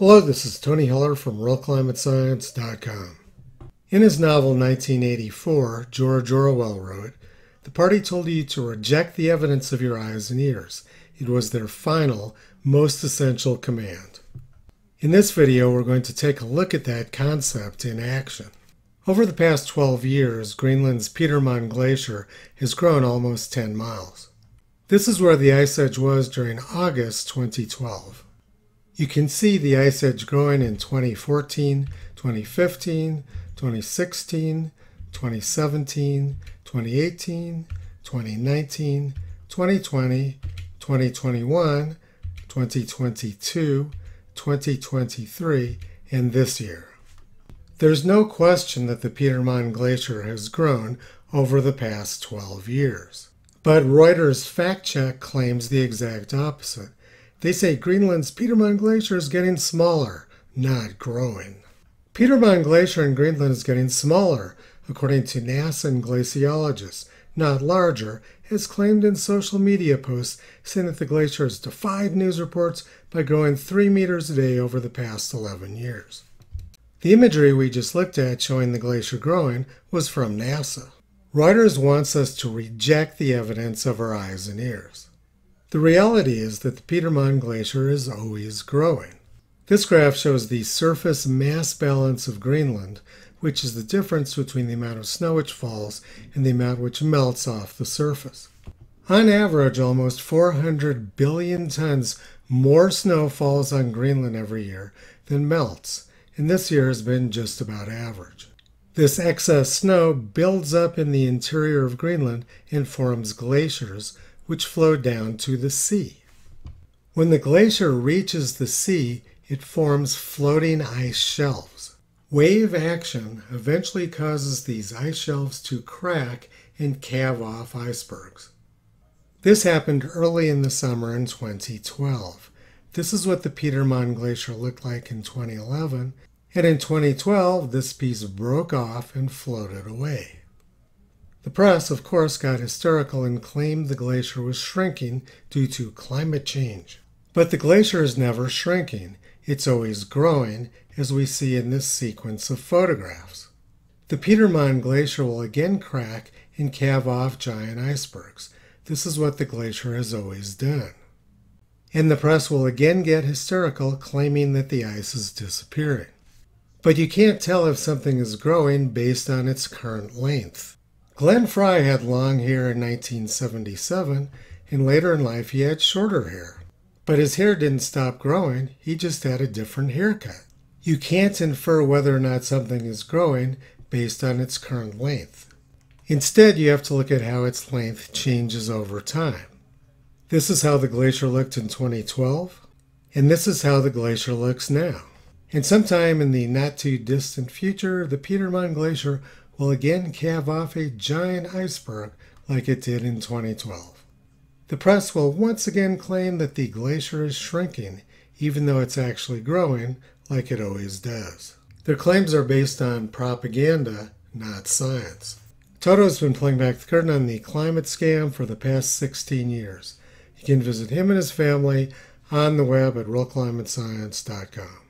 Hello, this is Tony Heller from RealClimateScience.com. In his novel 1984, George Orwell wrote, The party told you to reject the evidence of your eyes and ears. It was their final, most essential command. In this video, we're going to take a look at that concept in action. Over the past 12 years, Greenland's Petermann Glacier has grown almost 10 miles. This is where the ice edge was during August 2012. You can see the ice edge growing in 2014, 2015, 2016, 2017, 2018, 2019, 2020, 2021, 2022, 2023, and this year. There's no question that the Petermann Glacier has grown over the past 12 years. But Reuters fact check claims the exact opposite. They say Greenland's Petermann Glacier is getting smaller, not growing. Petermann Glacier in Greenland is getting smaller, according to NASA and glaciologists, not larger, as claimed in social media posts saying that the glacier has defied news reports by growing 3 meters a day over the past 11 years. The imagery we just looked at showing the glacier growing was from NASA. Reuters wants us to reject the evidence of our eyes and ears. The reality is that the Petermann Glacier is always growing. This graph shows the surface mass balance of Greenland, which is the difference between the amount of snow which falls and the amount which melts off the surface. On average, almost 400 billion tons more snow falls on Greenland every year than melts, and this year has been just about average. This excess snow builds up in the interior of Greenland and forms glaciers, which flow down to the sea. When the glacier reaches the sea, it forms floating ice shelves. Wave action eventually causes these ice shelves to crack and calve off icebergs. This happened early in the summer in 2012. This is what the Petermann Glacier looked like in 2011, and in 2012 this piece broke off and floated away. The press, of course, got hysterical and claimed the glacier was shrinking due to climate change. But the glacier is never shrinking, it's always growing, as we see in this sequence of photographs. The Petermann Glacier will again crack and calve off giant icebergs. This is what the glacier has always done. And the press will again get hysterical, claiming that the ice is disappearing. But you can't tell if something is growing based on its current length. Glenn Frey had long hair in 1977, and later in life he had shorter hair. But his hair didn't stop growing, he just had a different haircut. You can't infer whether or not something is growing based on its current length. Instead, you have to look at how its length changes over time. This is how the glacier looked in 2012, and this is how the glacier looks now. And sometime in the not too distant future, the Petermann Glacier will again calve off a giant iceberg like it did in 2012. The press will once again claim that the glacier is shrinking, even though it's actually growing like it always does. Their claims are based on propaganda, not science. Toto's been pulling back the curtain on the climate scam for the past 16 years. You can visit him and his family on the web at realclimatescience.com.